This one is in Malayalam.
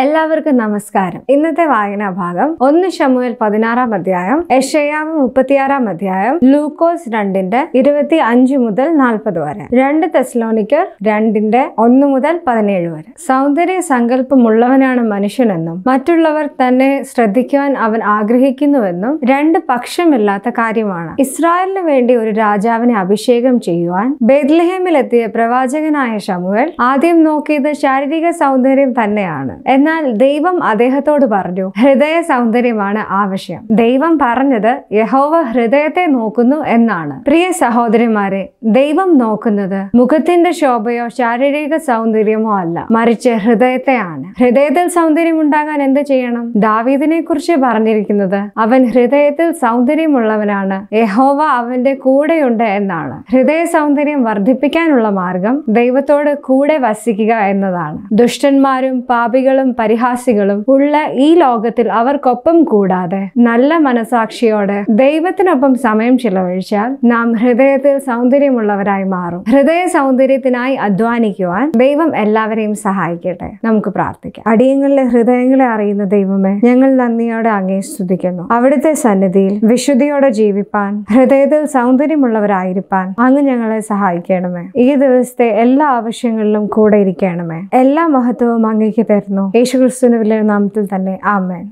എല്ലാവർക്കും നമസ്കാരം. ഇന്നത്തെ വായനാ ഭാഗം ഒന്ന് ഷമുവേൽ പതിനാറാം അധ്യായം എഷയാവ് മുപ്പത്തിയാറാം അധ്യായം ലൂക്കോസ് രണ്ടിന്റെ ഇരുപത്തി അഞ്ച് മുതൽ നാൽപ്പത് വരെ. രണ്ട് തെസ്ലോണിക്കർ രണ്ടിന്റെ ഒന്ന് മുതൽ പതിനേഴ് വരെ. സൗന്ദര്യ സങ്കല്പമുള്ളവനാണ് മനുഷ്യനെന്നും മറ്റുള്ളവർ തന്നെ ശ്രദ്ധിക്കുവാൻ അവൻ ആഗ്രഹിക്കുന്നുവെന്നും രണ്ട് പക്ഷമില്ലാത്ത കാര്യമാണ്. ഇസ്രായേലിന് വേണ്ടി ഒരു രാജാവിനെ അഭിഷേകം ചെയ്യുവാൻ ബേദ്ലഹേമിലെത്തിയ പ്രവാചകനായ ഷമുവേൽ ആദ്യം നോക്കിയത് ശാരീരിക സൗന്ദര്യം തന്നെയാണ്. ദൈവം അദ്ദേഹത്തോട് പറഞ്ഞു ഹൃദയ സൗന്ദര്യമാണ് ആവശ്യം ദൈവം പറഞ്ഞത് യഹോവ ഹൃദയത്തെ നോക്കുന്നു എന്നാണ്. പ്രിയ സഹോദരിമാരെ ദൈവം നോക്കുന്നത് മുഖത്തിന്റെ ശോഭയോ ശാരീരിക സൗന്ദര്യമോ അല്ല. മറിച്ച് ഹൃദയത്തെയാണ്. ഹൃദയത്തിൽ സൗന്ദര്യം ഉണ്ടാകാൻ എന്ത് ചെയ്യണം? ദാവീദിനെ കുറിച്ച് പറഞ്ഞിരിക്കുന്നത് അവൻ ഹൃദയത്തിൽ സൗന്ദര്യമുള്ളവനാണ്. യഹോവ അവന്റെ കൂടെയുണ്ട് എന്നാണ്. ഹൃദയ സൗന്ദര്യം വർദ്ധിപ്പിക്കാനുള്ള മാർഗം ദൈവത്തോട് കൂടെ വസിക്കുക എന്നതാണ്. ദുഷ്ടന്മാരും പാപികളും പരിഹാസികളും ഉള്ള ഈ ലോകത്തിൽ അവർക്കൊപ്പം കൂടാതെ നല്ല മനസാക്ഷിയോടെ ദൈവത്തിനൊപ്പം സമയം ചിലവഴിച്ചാൽ നാം ഹൃദയത്തിൽ സൗന്ദര്യമുള്ളവരായി മാറും. ഹൃദയ സൗന്ദര്യത്തിനായി അധ്വാനിക്കുവാൻ ദൈവം എല്ലാവരെയും സഹായിക്കട്ടെ. നമുക്ക് പ്രാർത്ഥിക്കാം. അടിയങ്ങളിലെ ഹൃദയങ്ങളെ അറിയുന്ന ദൈവമേ ഞങ്ങൾ നന്ദിയോടെ അങ്ങേ സ്തുതിക്കുന്നു. അവിടുത്തെ സന്നിധിയിൽ വിശുദ്ധിയോടെ ജീവിപ്പാൻ ഹൃദയത്തിൽ സൗന്ദര്യമുള്ളവരായിരിക്കാൻ അങ്ങ് ഞങ്ങളെ സഹായിക്കണമേ. ഈ ദിവസത്തെ എല്ലാ ആവശ്യങ്ങളിലും കൂടെ ഇരിക്കണമേ. എല്ലാ മഹത്വവും അങ്ങേക്ക് തരുന്നു. യേശുക്രിസ്തുവിന്റെ നാമത്തിൽ തന്നെ. ആമേൻ.